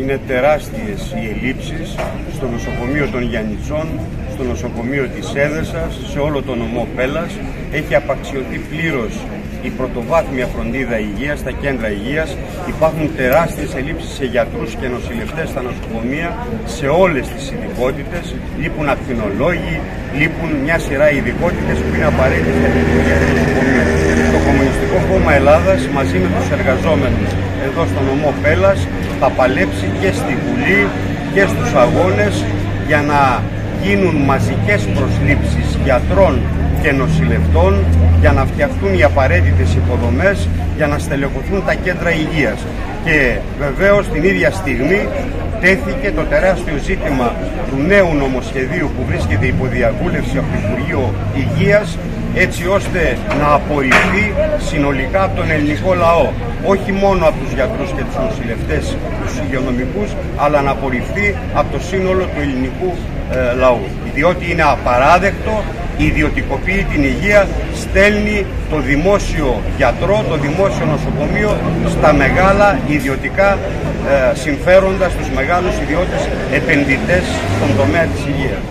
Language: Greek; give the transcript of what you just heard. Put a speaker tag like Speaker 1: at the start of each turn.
Speaker 1: Είναι τεράστιες οι ελλείψεις στο νοσοκομείο των Γιαννητσών, στο νοσοκομείο της Έδεσας, σε όλο το νομό Πέλας. Έχει απαξιωθεί πλήρως η πρωτοβάθμια φροντίδα υγείας, στα κέντρα υγείας. Υπάρχουν τεράστιες ελλείψεις σε γιατρούς και νοσηλευτές στα νοσοκομεία, σε όλες τις ειδικότητες. Λείπουν ακτινολόγοι, λείπουν μια σειρά ειδικότητες που είναι απαραίτητες για την λειτουργία του νοσοκομείου. Το Κομμουνιστικό Κόμμα Ελλάδας μαζί με τους εργαζόμενους εδώ στο νομό Πέλας θα παλέψει και στη Βουλή και στους αγώνες για να γίνουν μαζικές προσλήψεις γιατρών και νοσηλευτών για να φτιαχτούν οι απαραίτητες υποδομές για να στελεχωθούν τα κέντρα υγείας. Και βεβαίως την ίδια στιγμή τέθηκε το τεράστιο ζήτημα του νέου νομοσχεδίου που βρίσκεται υπό διαβούλευση από το Υπουργείο Υγείας έτσι ώστε να απορριφθεί συνολικά από τον ελληνικό λαό. Όχι μόνο από τους γιατρούς και τους νοσηλευτές, τους υγειονομικούς, αλλά να απορριφθεί από το σύνολο του ελληνικού ε, λαού. Διότι είναι απαράδεκτο ιδιωτικοποιεί την υγεία, στέλνει το δημόσιο γιατρό, το δημόσιο νοσοκομείο στα μεγάλα ιδιωτικά ε, συμφέροντα, στους μεγάλους ιδιώτες επενδυτές στον τομέα της υγείας.